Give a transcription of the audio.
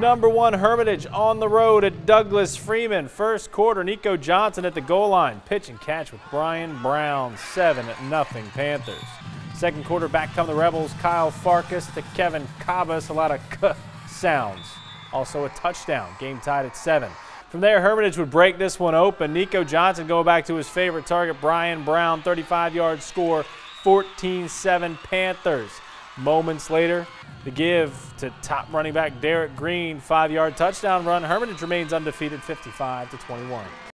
Number one Hermitage on the road at Douglas Freeman. First quarter, Nico Johnson at the goal line. Pitch and catch with Brian Brown. 7 at nothing Panthers. Second quarter, back come the Rebels. Kyle Farkas to Kevin Cabas. A lot of k sounds. Also a touchdown. Game tied at 7. From there, Hermitage would break this one open. Nico Johnson go back to his favorite target, Brian Brown. 35 yard score. 14 7 Panthers. Moments later, the give to top running back Derrick Green, five yard touchdown run. Hermitage remains undefeated 55 to 21.